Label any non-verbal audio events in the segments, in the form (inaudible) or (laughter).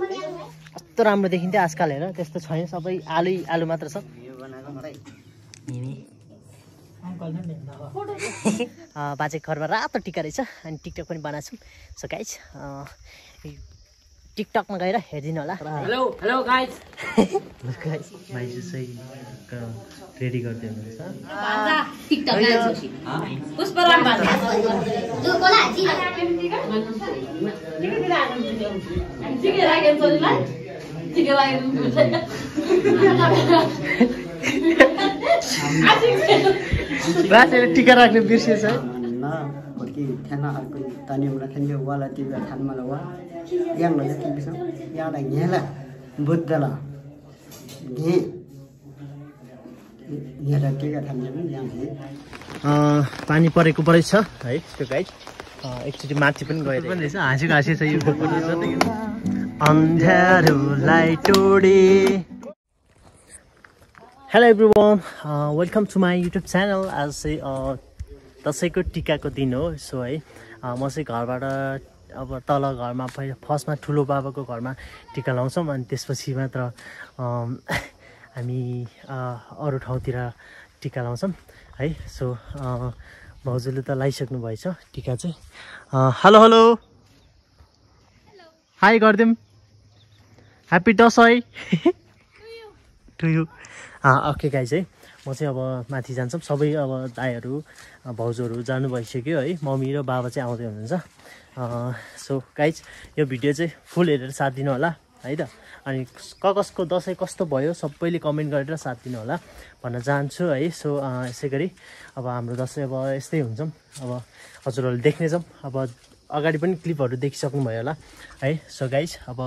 कस्तो राम्रो देखिन्थ्यो आजकल हेर त्यस्तो छैन। सबै आलु आलु मात्र छ। (laughs) बाजेको घरमा रातो टिका रहेछ। अनि टिकटक पनि बनाएको छौँ। सो गाइज टिकटकमा गएर हेरिदिनु होला। हेलो हेलो गाइस भाइ चाहिँ रेडी गरिदिनु हुनुहुन्छ टिके राख्ने बिर्सिएछ है na porque thana har ko tani mala thanje wala ti ga than mala wa yang la ki bisa ya la nya la buddala ni nya la ke ga than ni yang ni अँ, पानी परेको परै छ है त्यो guide एकचोटि माथि पनि गएर पनि रहेछ हाँसेको हाँसे छ यो अन्ध्यारोलाई तोडे hello everyone welcome to my YouTube channel आज चाहिँ दसैँको टिकाको दिन हो सो है म चाहिँ घरबाट अब तल घरमा पहिला फर्स्टमा ठुलो बाबाको घरमा टिका लाउँछौँ अनि त्यसपछि मात्र (laughs) हामी अरू ठाउँतिर टिका लाउँछौँ। है सो भाउजूले त लगाइसक्नु भएछ टिका चाहिँ। Hello hello. हाई गरिदिउँ। Happy Dashain. To you okay guys है। म चाहिँ अब माथि जान्छौँ। सबै अब दाईहरू भाउजूहरू जानु भइसक्यो है। मम्मी र बाबा चाहिँ आउँदै हुनुहुन्छ। सो गाइज यो भिडियो चाहिँ फुल हेरेर साथ दिनु होला है त? अनि क कसको दसैँ कस्तो भयो सबैले कमेन्ट गरेर साथ दिनु होला भन्न चाहन्छु है? सो यसै गरी अब हाम्रो दसैँ अब यस्तै हुन्छौँ। अब हजुरहरूले देख्नेछौँ अब अगाडि पनि क्लिपहरू देखिसक्नु भयो होला है? सो गाइज अब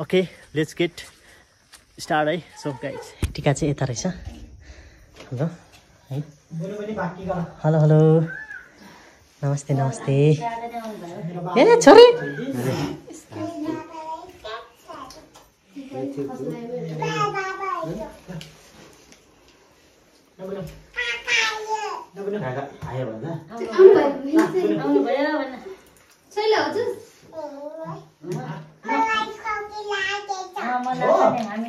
ओके लेट्स गेट स्टार्ट है सो गाइज टिका चाहिँ यता रहेछ हेलो है हेलो हेलो नमस्ते नमस्ते ए छोरी हामी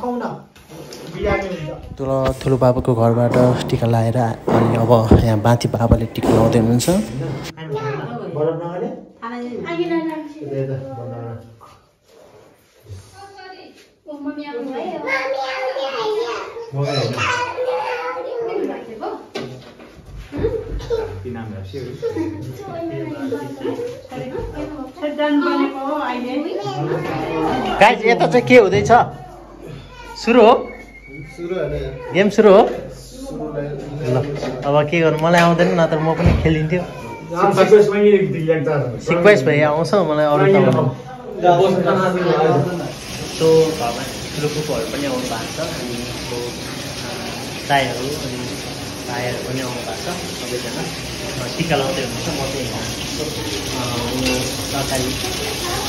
khau na biryani हुन्छ ठुलो बाबाको घरबाट टिका लगाएर अनि अब यहाँ बाँती बाबाले टिका लगाउँदै हुनुहुन्छ। गाइज यता चाहिँ के हुँदैछ सुरु हो गेम सुरु हो ल अब के गर्नु मलाई आउँदैन नत्र म पनि खेलिन्थ्यो सिक्वाइस भइ आउँछ मलाई अरू त आउँदैन। सो घरमा ठुलो फुपूहरू पनि आउनु भएको छ अनि अब दाईहरू अनि भाइहरू पनि आउनु भएको छ सबैजना। टिका लाउँदै हुनुहुन्छ म चाहिँ यहाँ अ, यो तरकारी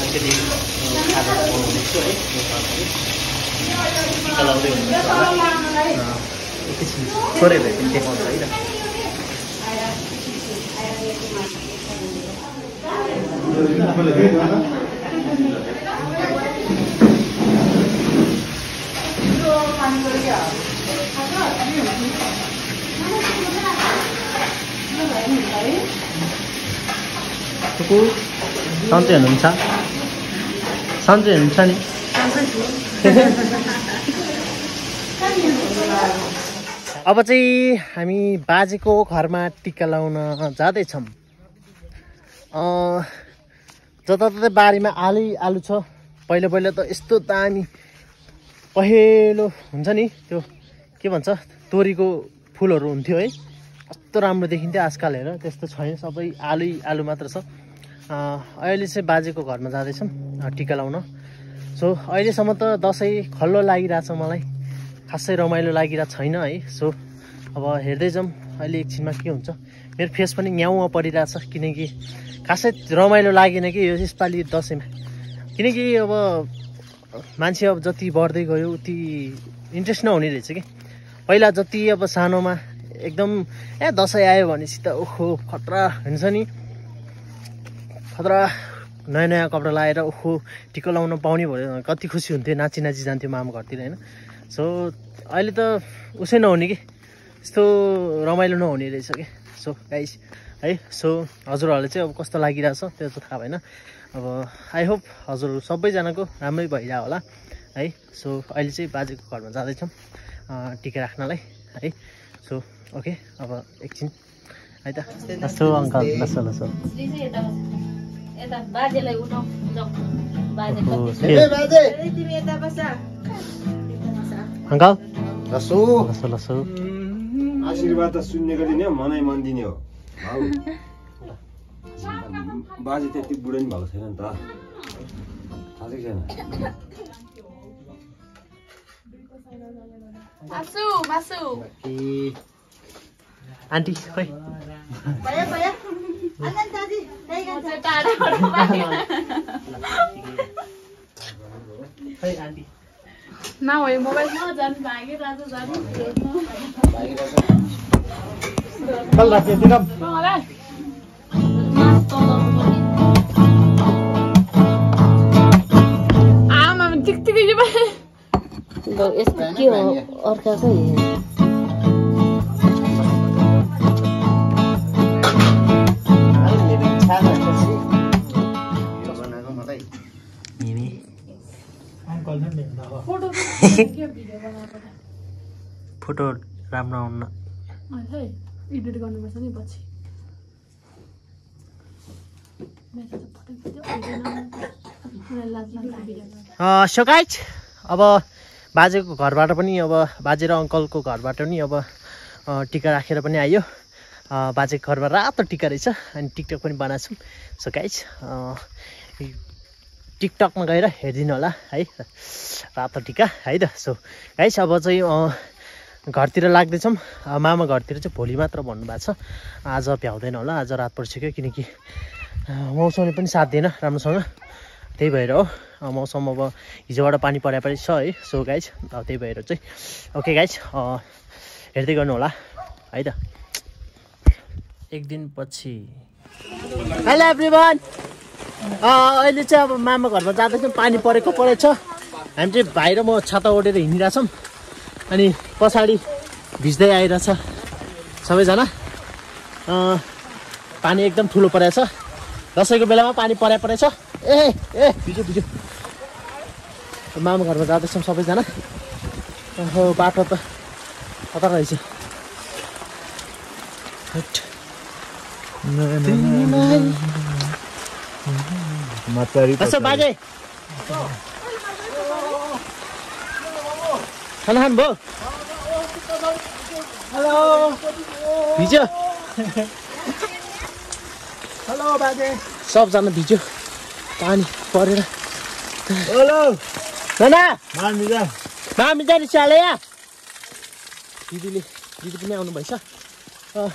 अलिकति खाजा बनाउँदैछु है यो तरकारी टिका लाउँदै हुनुहुन्छ होला एकैछिन। थोरै भए पनि देखाउँछ है त सन्चै हुनुहुन्छ सन्चै हुनुहुन्छ नि अब चाहिँ हामी बाजेको घरमा टिका लाउन जाँदैछौँ। जताततै बारीमा आलु आलु छ। पहिला पहिला त यस्तो दामी पहेँलो हुन्छ नि त्यो। के भन्छ? तोरीको फुलहरू हुन्थ्यो है। कस्तो राम्रो देखिन्थ्यो आजकल हेर त्यस्तो छैन। सबै आलु आलु मात्र छ। अहिले चाहिँ बाजेको घरमा जाँदैछौँ टिका लाउन। सो अहिलेसम्म त दसैँ खल्लो लागिरहेछ मलाई। खासै रमाइलो लागिरहेको छैन है। सो अब हेर्दै जाउँ अहिले एकछिनमा के हुन्छ। मेरो फेस पनि न्याउमा परिरहेछ किनकि खासै रमाइलो लागेन कि यो यसपालि दसैँमा। किनकि अब मान्छे अब जति बढ्दै गयो उति इन्ट्रेस्ट नहुने रहेछ कि। पहिला जति अब सानोमा एकदम ए दसैँ आयो भनेपछि त ओहो खतरा हुन्छ नि। खतरा नयाँ नयाँ कपडा लगाएर ओहो टिका लाउन पाउने भयो। कति खुसी हुन्थ्यो नाची नाची जान्थ्यो मामा घरतिर होइन। सो अहिले त उसै नहुने कि? यस्तो रमाइलो नहुने रहेछ कि? सो गाइस है सो हजुरहरूलाई चाहिँ अब कस्तो लागिरहेछ त्यो त थाहा भएन। अब आई होप हजुरहरू सबैजनाको राम्रै भइरह होला है। सो अहिले चाहिँ बाजेको घरमा जाँदैछौँ अँ, टिका राख्नलाई है। सो ओके अब एकछिन है त। लसो अङ्कल लसो लसो। श्री चाहिँ यता बस। यता बाजेलाई उठाउ अङ्कल रसो लसो लसो आशीर्वाद त सुन्नेको दिने हो मनै मन दिने हो बाजे त्यति बुढो नि भएको छैन नि त। थाहा छ छैन आन्टी खै (laughs) खै आन्टी। नभए मोबाइल जानु भागिरहेको जानु कल राख्यो मलाई आमा टिकटिकै के हो अर्काकै (laughs) फोटो राम्रो आउन। एडिट गर्नुपर्छ नि पछि। सो गाइज अब बाजेको घरबाट पनि अब बाजे र अङ्कलको घरबाट पनि अब टिका राखेर पनि आयो बाजेको घरमा रातो टिका रहेछ। अनि टिकटक पनि बनाएको छौँ। सो गाइज टिकटकमा गएर हेरिदिनु होला है। रातो टिका है त। सो गाइज अब चाहिँ घरतिर लाग्दैछौँ। मामा घरतिर चाहिँ भोलि मात्र भन्नुभएको छ। आज भ्याउँदैन होला आज रात परिसक्यो किनकि मौसमले पनि साथ दिएन राम्रोसँग। त्यही भएर हो मौसम अब हिजोबाट पानी परे पनि छ है। सो गाइज त्यही भएर चाहिँ ओके गाइज हेर्दै गर्नु होला है त। एक दिनपछि हेलो एभ्रिवान अहिले चाहिँ अब मामा घरमा जाँदैछौँ पानी परेको परेछ हामी चाहिँ भाइ र म छाता ओढेर हिँडिरहेछौँ अनि पछाडि भिज्दै आइरहेछ सबैजना पानी एकदम ठुलो परेछ दसैँको बेलामा पानी परे परेछ ए ए भिज्यो भिज्यो मामा घरमा जाँदैछौँ सबैजना ओहो बाटो त कता रहेछ हैट। कसो बाजे खाना खानुभयो हेलो भिज्यो हेलो बाजे सबजना भिज्यो पानी परेर हेलो नाना मामी जाने चाले या दिदीले दिदी पनि आउनु भएछ अँ।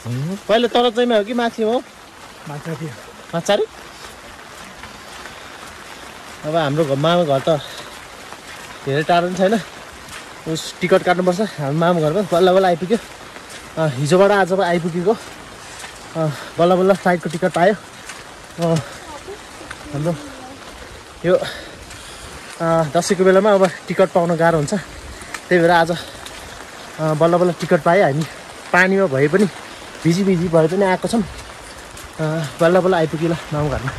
पहिला तल चाहिँमा हो कि माथि हो? माछारी अब हाम्रो घर मामा घर त धेरै टाढो पनि छैन। उस टिकट काट्नुपर्छ। हाम्रो मामा घरमा बल्ल बल्ल आइपुग्यो। हिजोबाट आज आइपुगेको। बल्ल बल्ल फ्लाइटको टिकट पायो। हाम्रो यो दसैँको बेलामा अब टिकट पाउन गाह्रो हुन्छ। त्यही भएर आज बल्ल बल्ल टिकट पायो हामी। पानीमा भए पनि भिजी भिजी भए पनि आएको छौँ। अँ, बल्ल बल्ल आइपुग्यो ल मामा घरमा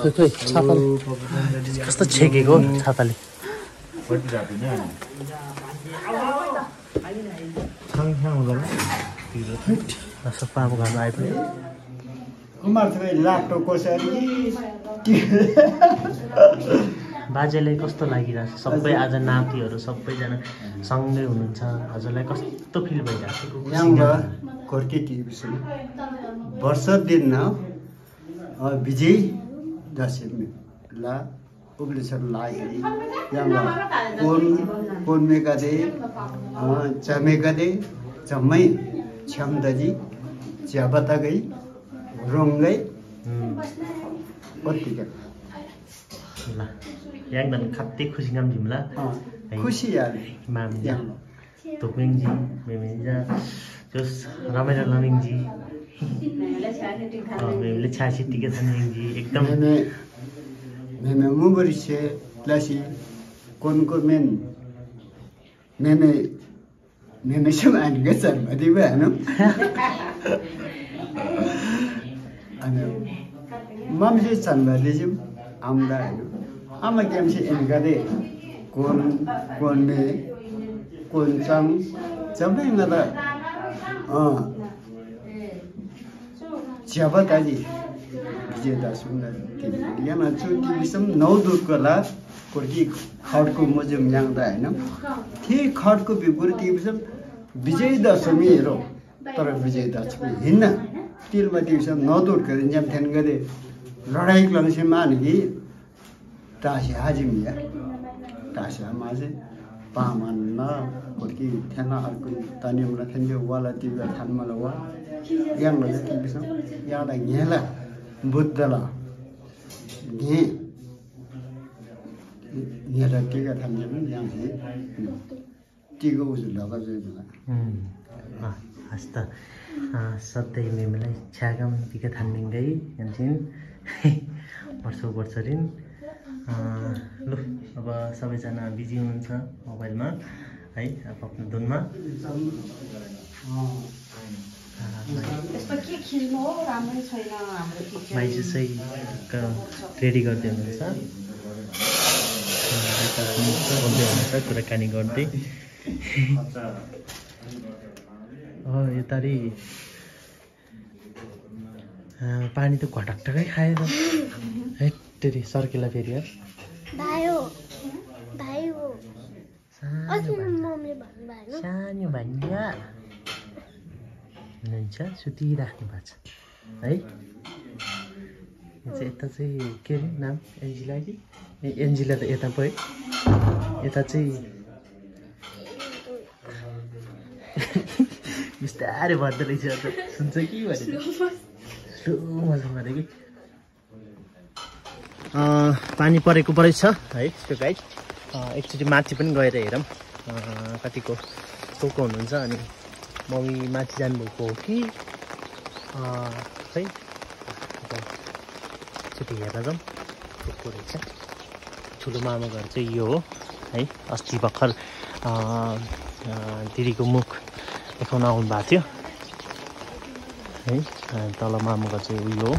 खोइ खोइ छाताले कस्तो छेकेको लसो पामा घरमा आइपुग्यो कुमार लाटो कसरी बाजेलाई कस्तो लागिरहेको छ? सबै आज नातिहरू सबैजना सँगै हुनुहुन्छ। हजुरलाई कस्तो फिल भइरहेको छ? टिभी वर्ष दिन न विजय दशमी। ला उब्लिसर लागि यांगा कोन मेकादे चमेकादे चम्मै छ्यामदजी च्याबतागै रोङ्गै। उत्तिकै ल। याङदन खात्ते खुसिङाम झिम्ला खुसी यार मामिजा तोक्मिङजी मेमेजा जोस रमाइलो लमिङजी मेमले छ्यासिटीका छन्जिङजी एकदम मेमे लासी कोनको मेन मेमे मेमे sem आणिकै छन् भति भएन अनि मम्सी छन् भति चाहिँ आउँदा होइन कोन चङ चम्पैमा त अँ च्याबा दाजी विजेता सुन्दर यहाँ छु तिमीसम नौ दुर्गला कोर्की खडको मुजुम याङ्दा होइन थिए खडको विपरीत तिमीसम विजय दशमी हेरो तर विजय दशमी हिँड्न तिलमा तिमीसम नौ जाम थेन गरे लडाइँ लङ्से टासी हाजिम या टासियामा चाहिँ पामानमा कोर्की थेन अर्को तनिमला थेन्यो वाला तिमीलाई थानमाला वा याङला चाहिँ तिमीसम याँदा घेला बुद्धला घे यहाँ टिका थाम्ने पनि यहाँ टिको उजु ढका अँ, हस् त सधैँ मेमेलाई छ्यागाम टिका थान्दिङ्गै भन्छन् वर्ष वर्षरिन अँ, लु अब सबैजना बिजी हुनुहुन्छ मोबाइलमा है अब आफ्नो धुनमा। माइजू चाहिँ रेडी गर्दै हुनुहुन्छ। बोल्दै कुराकानी गर्दै। अँ, पानी त घटकटकै खाएछ है तेरि सर्केला फेरि यार भाइ हो। भाइ हो। सानो भान्जा। सुतिराख्नु भएको छ है चाहिँ यता चाहिँ के अरे नाम? एन्जिला कि? ए एन्जिला त यता पो है। यता चाहिँ (laughs) बिस्तारै भर्दो रहेछ। अन्त सुन्छ कि भनेर? स्लो मजा गरेँ कि? पानी परेको परै छ है त्यो गाइड एकचोटि माथि पनि गएर हेरौँ। कतिको को को हुनुहुन्छ अनि मम्मी माथि जानुभएको हो कि? अब एकचोटि हेरेर जाउँ। को रहेछ। ठुलो मामा घर चाहिँ यो हो है अस्ति भर्खर दिदीको मुख देखाउन आउनु भएको थियो। है तल मामा घर चाहिँ उयो हो।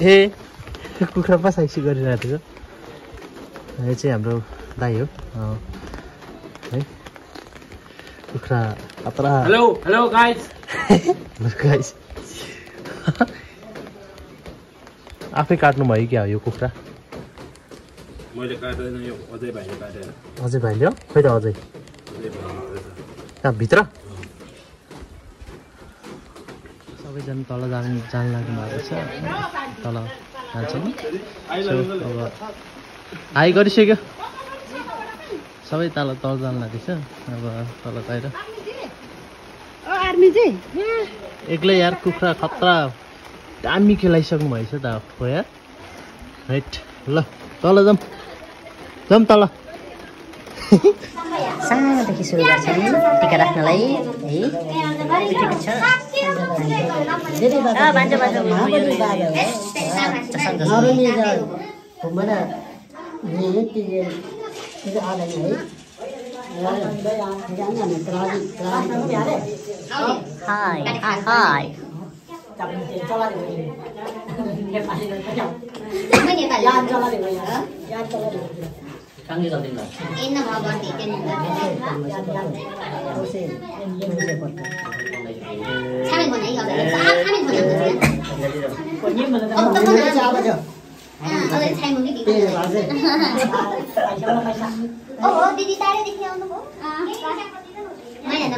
ए कुखुरा पसाइसी गरिरहेको थियो। यो चाहिँ हाम्रो दाई हो। है। कुखुरा खतरा हेलो हेलो गाइस गाइस आफै काट्नुभयो क्या हो यो कुखुरा? मैले काट्दैन यो अझै भाइले काटेर अझै भाइले हो? खोइ त अझै। कहाँ भित्र? सबैजना तल जानु जानु लाग्नु भएको छ। तल जान्छ नि? अब हाई गरिसक्यो। सबै तल तल जानु लाग्दैछ अब तल गएर एक्लै यार कुखुरा खतरा। दामी खेलाइसक्नु भएछ त हो यार राइट ल तल जाउँ जाउँ तल। सानोदेखि सुरु गर्छन् टिका राख्नलाई है ठिक छ अँ, बाँझो बाँझो यो- यो- यो- यो- चसँग हाय हाय दिदी टाढैदेखि संघले जस्तो ए न भर्दी के नि न भर्दी जस्तो जस्तो होसे ए यै भर्दी भर्दी छामै भन्नै गयो सा ५ अ त भन्नै चाहियो आ अलाई छाइमो कि भिकु ओहो दिदी तारे देखि आउनु भयो आ राष्ट्रपति त होइन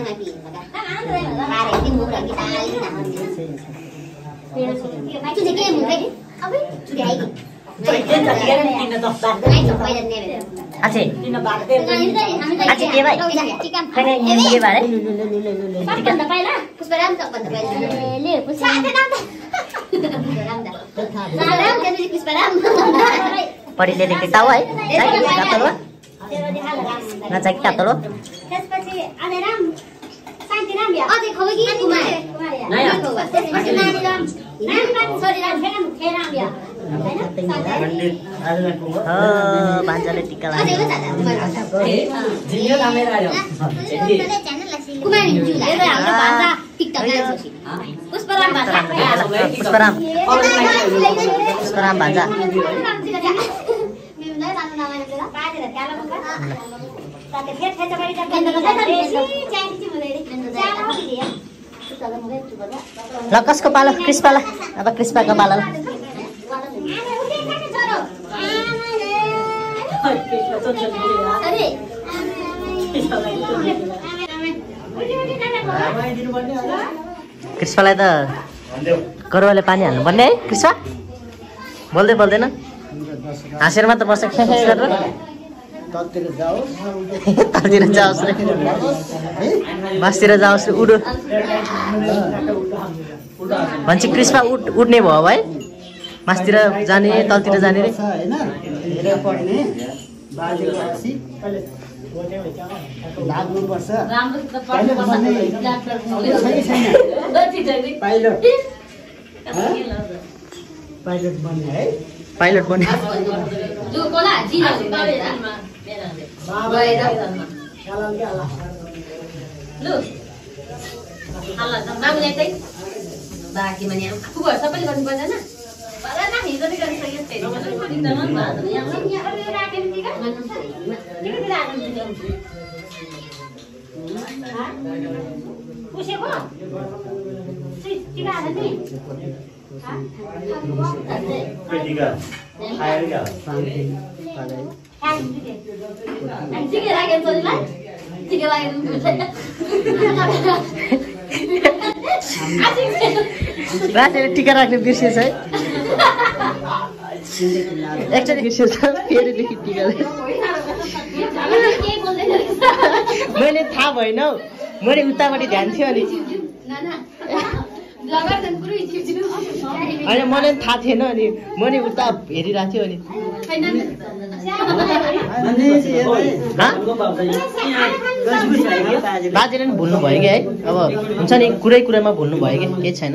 मैले paila, pusparam tak benda paila. Le, pusparam. Sa ada Pusparam dah. Pusparam kan jadi pusparam. पढीले लेखेको टाउ है नचाहिँ काप्तलो त्यसपछि अनेराम शान्तिराम या अझै खबर कि कुमार नयाँ फेराम या भान्जाले टिका पुष्पराम पुष्पराम भान्जा ल कसको पालो क्रिस पालो अब क्रिस्पाको पालो क्रिस्पालाई त करुवाले पानी हाल्नुपर्ने है क्रिस्पा बोल्दै बोल्दैन। हाँसेर मात्र बस्छ खे गरेर तलतिर जाओस् रे। मासतिर जाओस् उडो। भन्छ क्रिस्पा उठ उठ्ने भयो है। मासतिर जाने तलतिर जाने रे। पाइलट बन्ने है पाइलट बन्ने बाँकी माने आफूहरू सबैले गर्नु (laughs) टिका राख्ने बिर्सिएछ है। फेरिदेखि मैले थाहा भएन। हौ मैले उतापट्टि ध्यान थियो अनि होइन मलाई पनि थाहा थिएन अनि मैले उता हेरिरहेको थियो अनि? बाजेले पनि भुल्नु भयो क्या है? अब हुन्छ नि कुरै कुरामा भुल्नु भयो कि? केही छैन।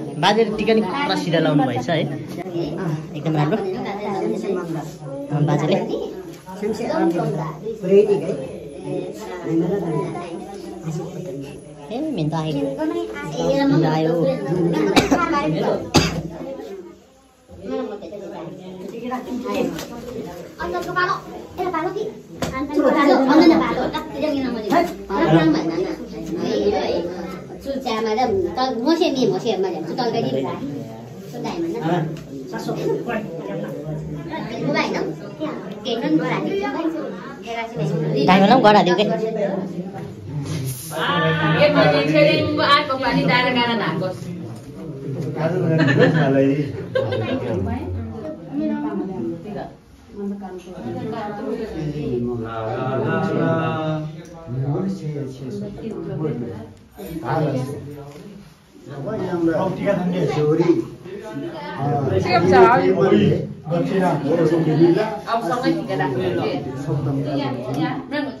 बाजेले टिका नि सिधा लाउनु भएछ है? एकदम राम्रो। बाजेले। ए मिन्त आयो। आयो। अन्त पालो ए पालो कि पालो भन्दैन पालो कति जङ्गी नमरि राम भन्दैन सुल्चामा र तल मोसे मे मोसे मा जान्छ तल गरी सुदाइ भन्न बुबाइ न के नन बरादी टाइममा पनि गराइदिउँ के एक बजी फेरि आएको पानी डाँडा गाडा धाएको अब सँगै ठिकै राख्नु कलमहरू भन्छ र रोक्छ गर्छ भइहाल्यो नि सबै चुरी मिला अझ खेल के हालेर ससुराली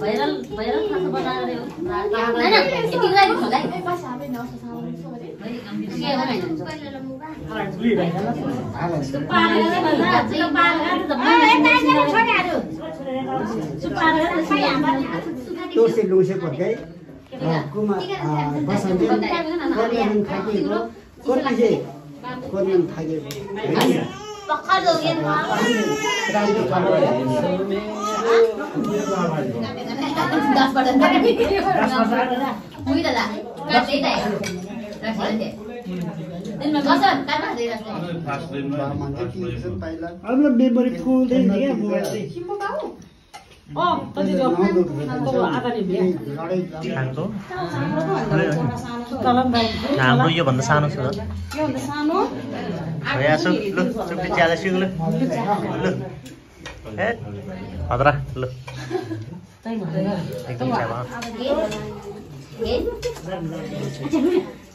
भइरल भइरल खाना बनाएर तोसे लुसे पकाइ कुमा बसन्ते कोर्नेन थाकेको कोर्ने कोर्नेन थाकेको भर्खर मेमोरी हाम्रो योभन्दा सानो छ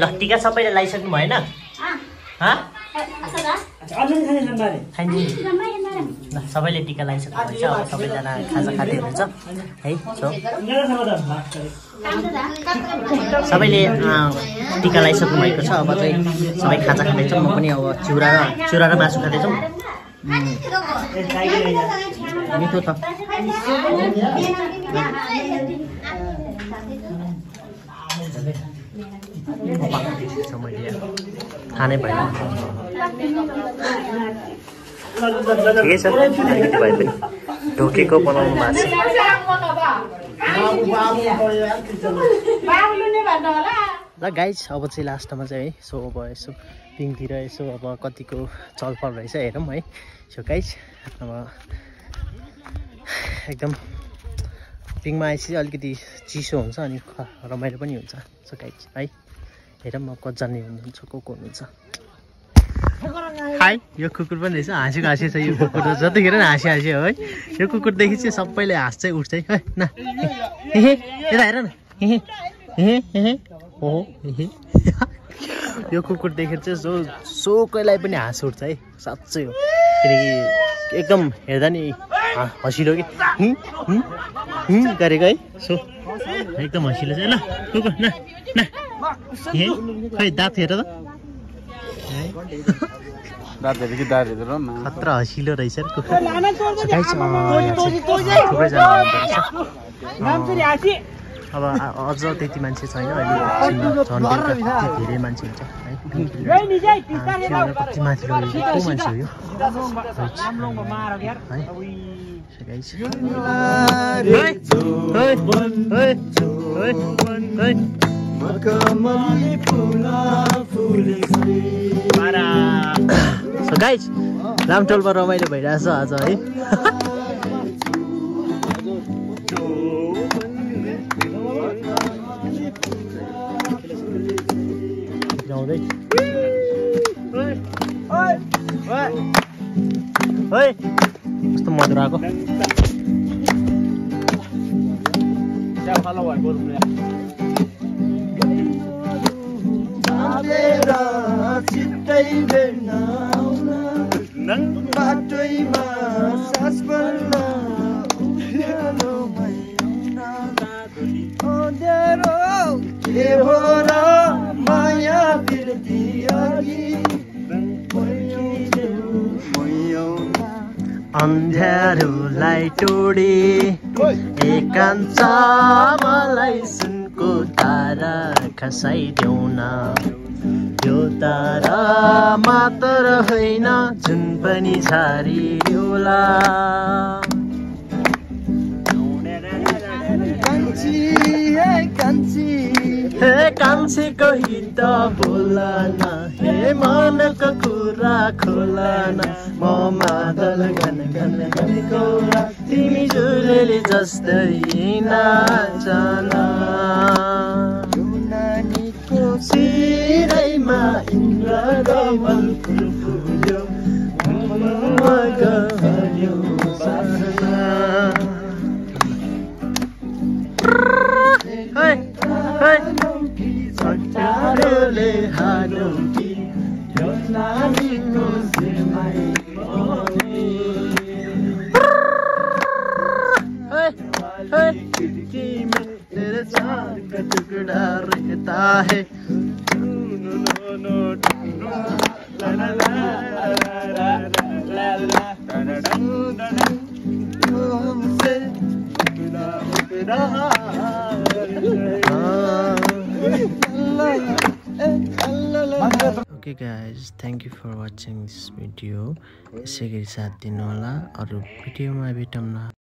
लु टिका सबैले लगाइसक्नु भएन ल सबैले टिका लगाइसक्नु भएछ अब सबैजना खाजा खाँदै हुनुहुन्छ है सो सबैले टिका लगाइसक्नु भएको छ अब चाहिँ सबै खाजा खाँदैछौँ म पनि अब चिउरा र चिउरा र मासु खाँदैछौँ मिठो यहाँ खानै भएन ठिकै छ? अलिकति भए पनि ढोकेको बनाउनु भएको छ ल गाइज अब चाहिँ लास्टमा चाहिँ है सो अब यसो पिङतिर यसो अब कतिको चलफल रहेछ हेरौँ है सो गाइज अब एकदम पिङमा आएपछि अलिकति चिसो हुन्छ अनि रमाइलो पनि हुन्छ सो गाइज है हेरौँ अब कतिजना हुनुहुन्छ को को हुनुहुन्छ हाई यो कुकुर पनि रहेछ हाँसेको हाँसे छ यो कुकुर जतिखेर पनि हाँसी हाँस्यो है यो कुकुरदेखि चाहिँ सबैले हाँस्छै उठ्छ है न यता हेर न हेहे यो कुकुर देखेर चाहिँ सो सो कोहीलाई पनि हाँस उठ्छ है साँच्चै हो। किनकि एकदम हेर्दा नि हाँ- हँसिलो कि? हुँ, हुँ, हुँ? गरेको है? सो एकदम हँसिलो छ। ल कुकुर न खै दाँत हेर त। खतरा हँसिलो रहेछ नि कुकुर। अब अझ त्यति मान्छे छैन अहिले झन् बेलुका धेरै मान्छे हुन्छ है कति माथि को मान्छे हो यो गाइज लामटोलमा रमाइलो भइरहेछ आज है ओइ कस्तो मधुर आएको। बाटैमा सास बल्ल उज्यालोमै आउन अँध्यारो के हो? अन्ध्यारोलाई टोडी। एकान्त मलाई सुनको तारा खसाइदेऊ न यो तारा मात्र होइन जुन पनि झारिदेऊला कान्छी। हे कान्छी हे कान्छीको हित बोल न हे मनको कुरा खोल न म मादल घन घन घन गौरा तिमी जुरेली जस्तै नाचन। नानीको सिरैमा इन्द्र कमल फुल फुल्यो गयो तेरे चार का टुकड़ा रहता है। भिडियो यसै गरी साथ दिनुहोला। अरू भिडियोमा भेटौँ न